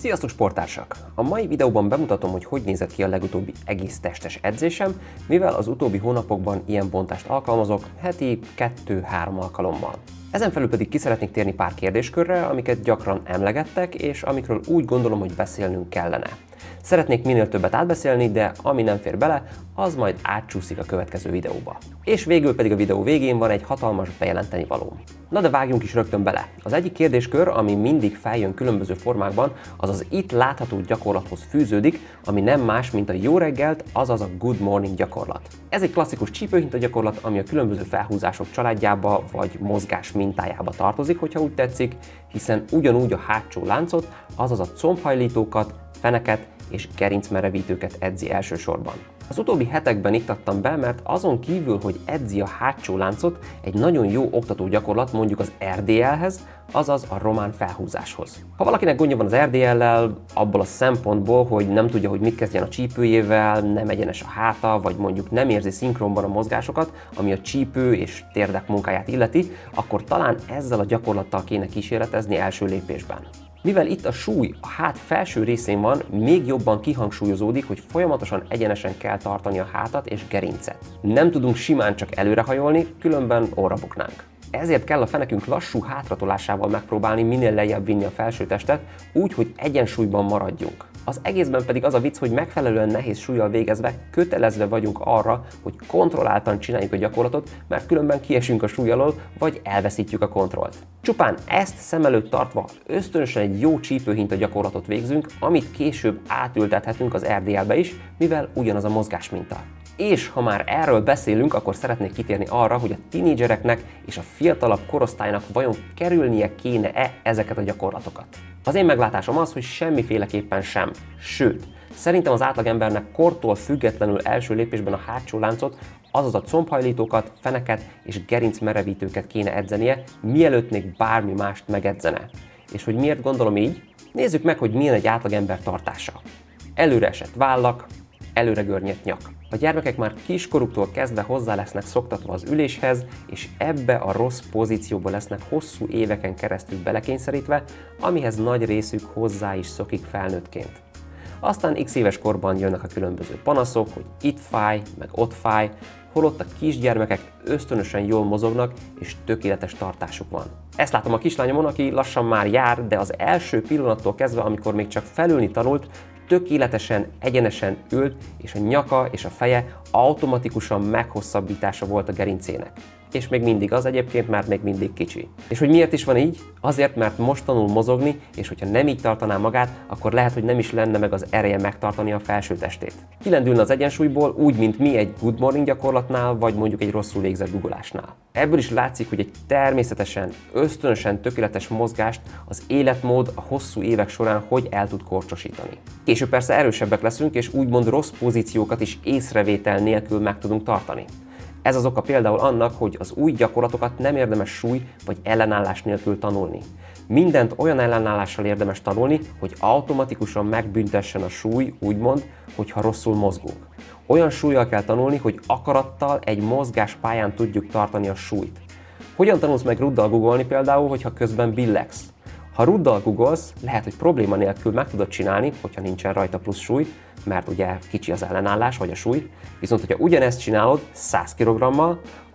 Sziasztok sportársak! A mai videóban bemutatom, hogy hogy nézett ki a legutóbbi egész testes edzésem, mivel az utóbbi hónapokban ilyen bontást alkalmazok heti 2-3 alkalommal. Ezen felül pedig ki szeretnék térni pár kérdéskörre, amiket gyakran emlegettek, és amikről úgy gondolom, hogy beszélnünk kellene. Szeretnék minél többet átbeszélni, de ami nem fér bele, az majd átcsúszik a következő videóba. És végül pedig a videó végén van egy hatalmas bejelenteni való. Na de vágjunk is rögtön bele. Az egyik kérdéskör, ami mindig feljön különböző formákban, az az itt látható gyakorlathoz fűződik, ami nem más, mint a jó reggelt, azaz a good morning gyakorlat. Ez egy klasszikus csípőhinta gyakorlat, ami a különböző felhúzások családjába vagy mozgás mintájába tartozik, hogyha úgy tetszik, hiszen ugyanúgy a hátsó láncot, azaz a combhajlítókat, feneket és gerincmerevítőket edzi elsősorban. Az utóbbi hetekben iktattam be, mert azon kívül, hogy edzi a hátsó láncot, egy nagyon jó oktató gyakorlat mondjuk az RDL-hez, azaz a román felhúzáshoz. Ha valakinek gondja van az RDL-lel, abból a szempontból, hogy nem tudja, hogy mit kezdjen a csípőjével, nem egyenes a háta, vagy mondjuk nem érzi szinkronban a mozgásokat, ami a csípő és térdek munkáját illeti, akkor talán ezzel a gyakorlattal kéne kísérletezni első lépésben. Mivel itt a súly a hát felső részén van, még jobban kihangsúlyozódik, hogy folyamatosan egyenesen kell tartani a hátat és gerincet. Nem tudunk simán csak előrehajolni, különben orra buknánk. Ezért kell a fenekünk lassú hátratolásával megpróbálni minél lejjebb vinni a felső testet, úgy, hogy egyensúlyban maradjunk. Az egészben pedig az a vicc, hogy megfelelően nehéz súlyjal végezve kötelezve vagyunk arra, hogy kontrolláltan csináljuk a gyakorlatot, mert különben kiesünk a súly alól, vagy elveszítjük a kontrollt. Csupán ezt szem előtt tartva ösztönösen egy jó csípőhinta gyakorlatot végzünk, amit később átültethetünk az RDL-be is, mivel ugyanaz a mozgás minta. És ha már erről beszélünk, akkor szeretnék kitérni arra, hogy a tinédzsereknek és a fiatalabb korosztálynak vajon kerülnie kéne-e ezeket a gyakorlatokat. Az én meglátásom az, hogy semmiféleképpen sem. Sőt, szerintem az átlagembernek kortól függetlenül első lépésben a hátsó láncot, azaz a combhajlítókat, feneket és gerincmerevítőket kéne edzenie, mielőtt még bármi mást megedzene. És hogy miért gondolom így? Nézzük meg, hogy milyen egy átlagember tartása. Előre esett vállak, előre görnyett nyak. A gyermekek már kiskoruktól kezdve hozzá lesznek szoktatva az üléshez, és ebbe a rossz pozícióba lesznek hosszú éveken keresztül belekényszerítve, amihez nagy részük hozzá is szokik felnőttként. Aztán x éves korban jönnek a különböző panaszok, hogy itt fáj, meg ott fáj, holott a kisgyermekek ösztönösen jól mozognak, és tökéletes tartásuk van. Ezt látom a kislányomon, aki lassan már jár, de az első pillanattól kezdve, amikor még csak felülni tanult, tökéletesen, egyenesen ült, és a nyaka és a feje automatikusan meghosszabbítása volt a gerincének és még mindig az egyébként, mert még mindig kicsi. És hogy miért is van így? Azért, mert most tanul mozogni, és hogyha nem így tartaná magát, akkor lehet, hogy nem is lenne meg az ereje megtartani a felső testét. Kilendülne az egyensúlyból úgy, mint mi egy good morning gyakorlatnál, vagy mondjuk egy rosszul végzett googolásnál. Ebből is látszik, hogy egy természetesen, ösztönösen tökéletes mozgást az életmód a hosszú évek során hogy el tud korcsosítani. Később persze erősebbek leszünk, és úgymond rossz pozíciókat is észrevétel nélkül meg tudunk tartani. Ez az oka például annak, hogy az új gyakorlatokat nem érdemes súly vagy ellenállás nélkül tanulni. Mindent olyan ellenállással érdemes tanulni, hogy automatikusan megbüntessen a súly, úgymond, hogyha rosszul mozgunk. Olyan súlyjal kell tanulni, hogy akarattal egy mozgás pályán tudjuk tartani a súlyt. Hogyan tanulsz meg ruddal googolni például, hogyha közben billegsz? Ha ruddal googolsz, lehet, hogy probléma nélkül meg tudod csinálni, hogyha nincsen rajta plusz súly, mert ugye kicsi az ellenállás vagy a súly, viszont hogyha ugyanezt csinálod 100 kg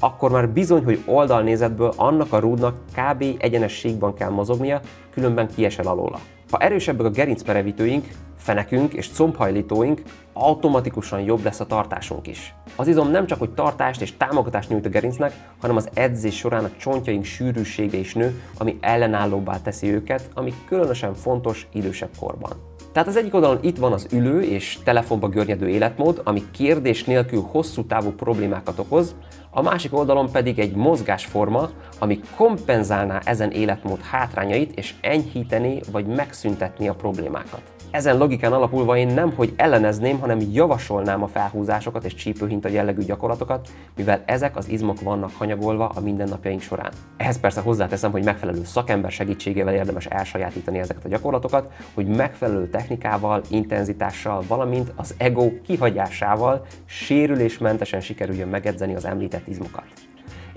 akkor már bizony, hogy oldalnézetből annak a rúdnak kb. egyenességben kell mozognia, különben kiesel alóla. Ha erősebbek a gerincmerevítőink, fenekünk és combhajlítóink, automatikusan jobb lesz a tartásunk is. Az izom nem csak, hogy tartást és támogatást nyújt a gerincnek, hanem az edzés során a csontjaink sűrűsége is nő, ami ellenállóbbá teszi őket, ami különösen fontos idősebb korban. Tehát az egyik oldalon itt van az ülő és telefonba görnyedő életmód, ami kérdés nélkül hosszú távú problémákat okoz, a másik oldalon pedig egy mozgásforma, ami kompenzálná ezen életmód hátrányait és enyhíteni vagy megszüntetni a problémákat. Ezen logikán alapulva én nem, hogy ellenezném, hanem javasolnám a felhúzásokat és csípőhinta jellegű gyakorlatokat, mivel ezek az izmok vannak hanyagolva a mindennapjaink során. Ehhez persze hozzáteszem, hogy megfelelő szakember segítségével érdemes elsajátítani ezeket a gyakorlatokat, hogy megfelelő technikával, intenzitással, valamint az ego kihagyásával sérülésmentesen sikerüljön megedzeni az említett izmokat.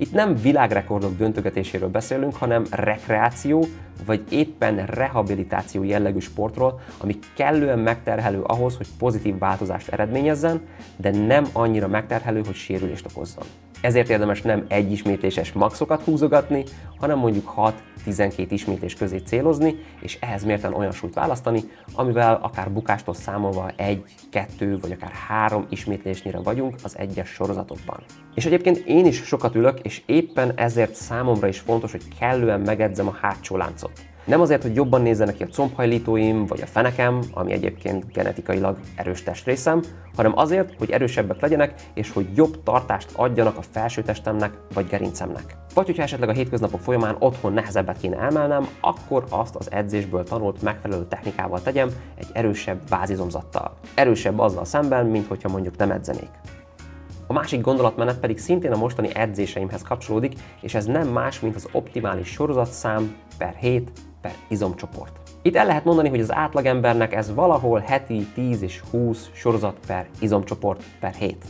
Itt nem világrekordok döntögetéséről beszélünk, hanem rekreáció vagy éppen rehabilitáció jellegű sportról, ami kellően megterhelő ahhoz, hogy pozitív változást eredményezzen, de nem annyira megterhelő, hogy sérülést okozzon. Ezért érdemes nem egy ismétléses maxokat húzogatni, hanem mondjuk 6-12 ismétlés közé célozni, és ehhez mérten olyan súlyt választani, amivel akár bukástól számolva egy, kettő vagy akár három ismétlésnyire vagyunk az egyes sorozatokban. És egyébként én is sokat ülök, és éppen ezért számomra is fontos, hogy kellően megedzem a hátsó láncot. Nem azért, hogy jobban nézzenek ki a combhajlítóim vagy a fenekem, ami egyébként genetikailag erős testrészem, hanem azért, hogy erősebbek legyenek, és hogy jobb tartást adjanak a felsőtestemnek vagy gerincemnek. Vagy hogyha esetleg a hétköznapok folyamán otthon nehezebbet kéne emelnem, akkor azt az edzésből tanult megfelelő technikával tegyem egy erősebb vázizomzattal. Erősebb azzal szemben, mint hogyha mondjuk nem edzenék. A másik gondolatmenet pedig szintén a mostani edzéseimhez kapcsolódik, és ez nem más, mint az optimális sorozatszám per hét per izomcsoport. Itt el lehet mondani, hogy az átlagembernek ez valahol heti 10 és 20 sorozat per izomcsoport per hét.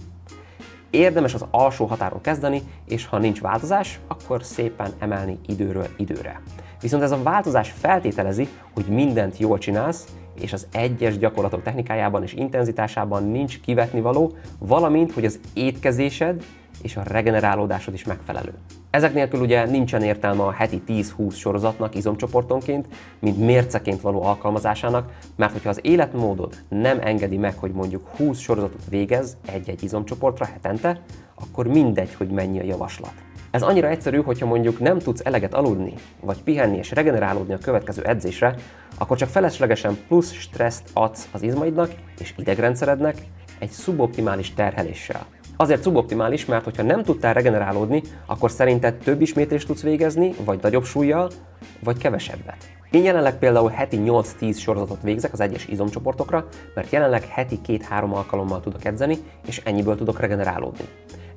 Érdemes az alsó határon kezdeni, és ha nincs változás, akkor szépen emelni időről időre. Viszont ez a változás feltételezi, hogy mindent jól csinálsz, és az egyes gyakorlatok technikájában és intenzitásában nincs kivetni való, valamint, hogy az étkezésed és a regenerálódásod is megfelelő. Ezek nélkül ugye nincsen értelme a heti 10-20 sorozatnak izomcsoportonként, mint mérceként való alkalmazásának, mert hogyha az életmódod nem engedi meg, hogy mondjuk 20 sorozatot végez egy-egy izomcsoportra hetente, akkor mindegy, hogy mennyi a javaslat. Ez annyira egyszerű, hogyha mondjuk nem tudsz eleget aludni, vagy pihenni és regenerálódni a következő edzésre, akkor csak feleslegesen plusz stresszt adsz az izmaidnak és idegrendszerednek egy szuboptimális terheléssel. Azért szuboptimális, mert hogyha nem tudtál regenerálódni, akkor szerinted több ismétlést tudsz végezni, vagy nagyobb súlyjal, vagy kevesebbet. Én jelenleg például heti 8-10 sorozatot végzek az egyes izomcsoportokra, mert jelenleg heti 2-3 alkalommal tudok edzeni, és ennyiből tudok regenerálódni.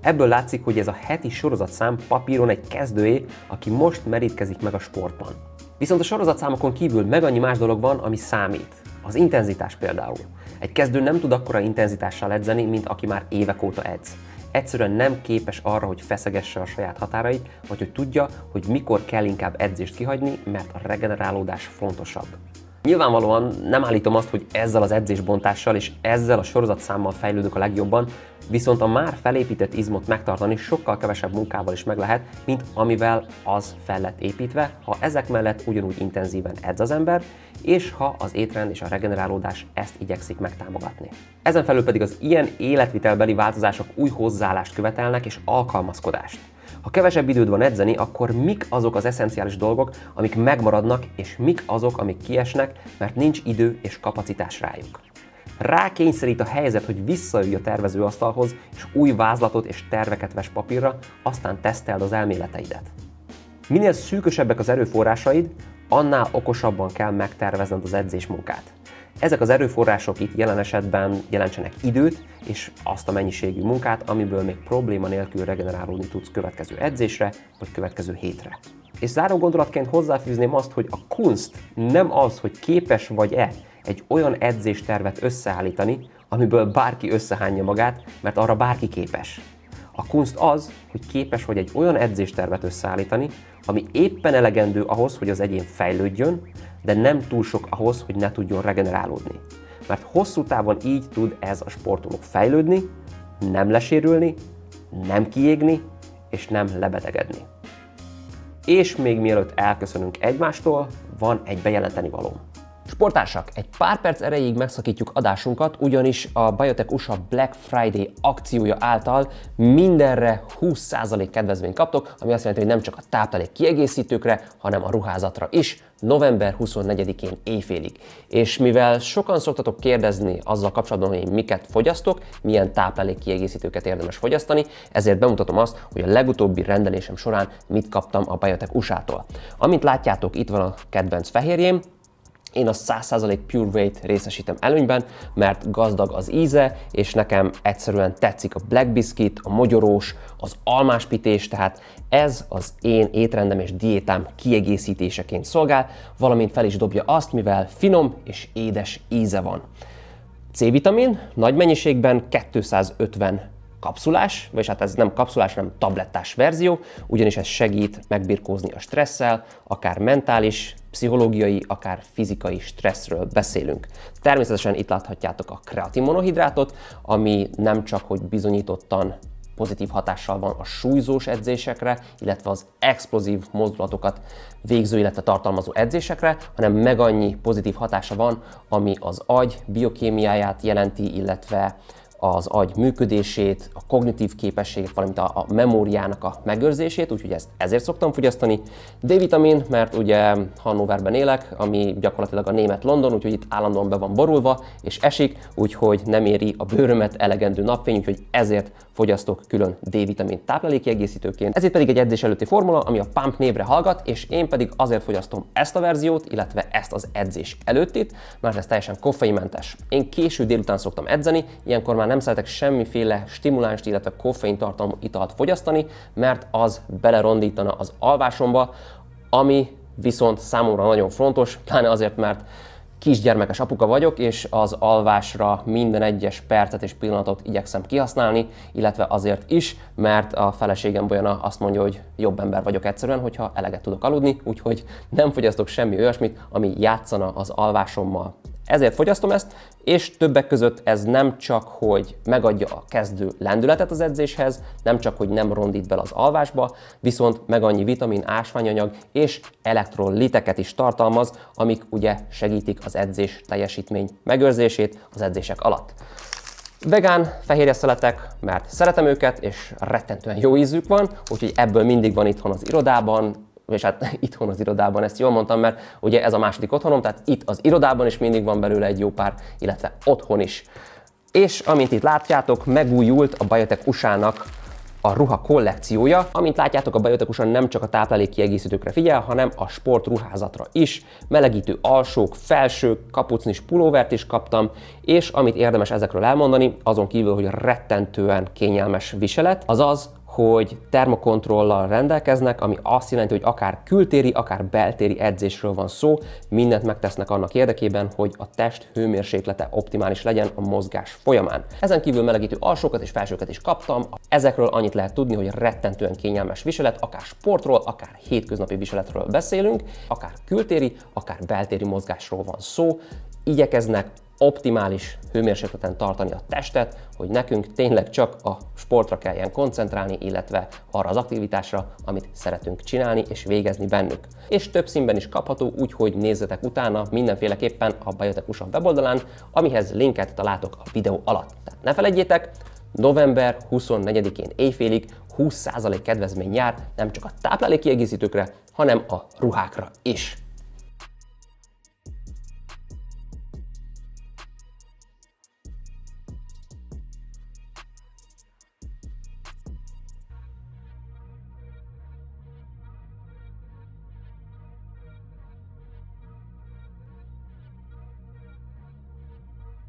Ebből látszik, hogy ez a heti sorozatszám papíron egy kezdőé, aki most merítkezik meg a sportban. Viszont a sorozatszámokon kívül meg annyi más dolog van, ami számít. Az intenzitás például. Egy kezdő nem tud akkora intenzitással edzeni, mint aki már évek óta edz. Egyszerűen nem képes arra, hogy feszegesse a saját határait, vagy hogy tudja, hogy mikor kell inkább edzést kihagyni, mert a regenerálódás fontosabb. Nyilvánvalóan nem állítom azt, hogy ezzel az edzésbontással és ezzel a sorozatszámmal fejlődök a legjobban, viszont a már felépített izmot megtartani sokkal kevesebb munkával is meg lehet, mint amivel az fel lett építve, ha ezek mellett ugyanúgy intenzíven edz az ember, és ha az étrend és a regenerálódás ezt igyekszik megtámogatni. Ezen felül pedig az ilyen életvitelbeli változások új hozzáállást követelnek és alkalmazkodást. Ha kevesebb időd van edzeni, akkor mik azok az eszenciális dolgok, amik megmaradnak, és mik azok, amik kiesnek, mert nincs idő és kapacitás rájuk. Rákényszerít a helyzet, hogy visszaülj a tervezőasztalhoz, és új vázlatot és terveket ves papírra, aztán teszteld az elméleteidet. Minél szűkösebbek az erőforrásaid, annál okosabban kell megtervezned az edzésmunkát. Ezek az erőforrások itt jelen esetben jelentsenek időt és azt a mennyiségű munkát, amiből még probléma nélkül regenerálódni tudsz következő edzésre vagy következő hétre. És záró gondolatként hozzáfűzném azt, hogy a kunst nem az, hogy képes vagy-e egy olyan edzéstervet összeállítani, amiből bárki összehányja magát, mert arra bárki képes. A kunst az, hogy képes vagy egy olyan edzéstervet összeállítani, ami éppen elegendő ahhoz, hogy az egyén fejlődjön, de nem túl sok ahhoz, hogy ne tudjon regenerálódni. Mert hosszú távon így tud ez a sportoló fejlődni, nem lesérülni, nem kiégni, és nem lebetegedni. És még mielőtt elköszönünk egymástól, van egy bejelenteni valóm. Sportársak, egy pár perc erejéig megszakítjuk adásunkat, ugyanis a Biotech USA Black Friday akciója által mindenre 20% kedvezményt kaptok, ami azt jelenti, hogy nem csak a táplálék kiegészítőkre, hanem a ruházatra is, november 24-én éjfélig. És mivel sokan szoktatok kérdezni azzal kapcsolatban, hogy miket fogyasztok, milyen táplálék kiegészítőket érdemes fogyasztani, ezért bemutatom azt, hogy a legutóbbi rendelésem során mit kaptam a Biotech USA-tól. Amint látjátok, itt van a kedvenc fehérjém, én a 100% Pure Weight részesítem előnyben, mert gazdag az íze, és nekem egyszerűen tetszik a Black Biscuit, a mogyorós, az almáspités, tehát ez az én étrendem és diétám kiegészítéseként szolgál, valamint fel is dobja azt, mivel finom és édes íze van. C-vitamin nagy mennyiségben 250 kapszulás, vagy hát ez nem kapszulás, hanem tablettás verzió, ugyanis ez segít megbirkózni a stresszel, akár mentális, pszichológiai, akár fizikai stresszről beszélünk. Természetesen itt láthatjátok a kreatin monohidrátot, ami nem csak hogy bizonyítottan pozitív hatással van a súlyzós edzésekre, illetve az explozív mozdulatokat végző, illetve tartalmazó edzésekre, hanem meg annyi pozitív hatása van, ami az agy biokémiáját jelenti, illetve az agy működését, a kognitív képességek, valamint a, a memóriának a megőrzését, úgyhogy ezt ezért szoktam fogyasztani. D-vitamin, mert ugye Hannoverben élek, ami gyakorlatilag a német London, úgyhogy itt állandóan be van borulva, és esik, úgyhogy nem éri a bőrömet elegendő napfény, úgyhogy ezért fogyasztok külön D-vitamin táplálékkiegészítőként. Ez itt pedig egy edzés előtti formula, ami a Pump névre hallgat, és én pedig azért fogyasztom ezt a verziót, illetve ezt az edzés előttit, mert ez teljesen koffeinmentes. Én késő délután szoktam edzeni, ilyenkor már nem szeretek semmiféle stimulánst, illetve koffein tartalmú italt fogyasztani, mert az belerondítana az alvásomba, ami viszont számomra nagyon fontos, pláne azért, mert kisgyermekes apuka vagyok, és az alvásra minden egyes percet és pillanatot igyekszem kihasználni, illetve azért is, mert a feleségem Bolyana azt mondja, hogy jobb ember vagyok egyszerűen, hogyha eleget tudok aludni, úgyhogy nem fogyasztok semmi olyasmit, ami játszana az alvásommal. Ezért fogyasztom ezt, és többek között ez nem csak, hogy megadja a kezdő lendületet az edzéshez, nem csak, hogy nem rondít bele az alvásba, viszont meg annyi vitamin, ásványanyag és elektroliteket is tartalmaz, amik ugye segítik az edzés teljesítmény megőrzését az edzések alatt. Vegán fehérje szeletek, mert szeretem őket, és rettentően jó ízük van, úgyhogy ebből mindig van itthon az irodában, és hát itthon az irodában ezt jól mondtam, mert ugye ez a második otthonom, tehát itt az irodában is mindig van belőle egy jó pár, illetve otthon is. És amint itt látjátok, megújult a Biotech USA-nak a ruha kollekciója. Amint látjátok, a Biotech nem csak a táplálék kiegészítőkre figyel, hanem a sportruházatra is. Melegítő alsók, felsők, kapucnis pulóvert is kaptam, és amit érdemes ezekről elmondani, azon kívül, hogy rettentően kényelmes viselet, az az, hogy termokontrollal rendelkeznek, ami azt jelenti, hogy akár kültéri, akár beltéri edzésről van szó, mindent megtesznek annak érdekében, hogy a test hőmérséklete optimális legyen a mozgás folyamán. Ezen kívül melegítő alsókat és felsőket is kaptam. Ezekről annyit lehet tudni, hogy rettentően kényelmes viselet, akár sportról, akár hétköznapi viseletről beszélünk, akár kültéri, akár beltéri mozgásról van szó. Igyekeznek optimális hőmérsékleten tartani a testet, hogy nekünk tényleg csak a sportra kelljen koncentrálni, illetve arra az aktivitásra, amit szeretünk csinálni és végezni bennük. És több színben is kapható, úgyhogy nézzetek utána mindenféleképpen a Biotech USA weboldalán, amihez linket találtok a videó alatt. Tehát ne felejtjétek, november 24-én éjfélig 20% kedvezmény jár nem csak a táplálékkiegészítőkre, hanem a ruhákra is.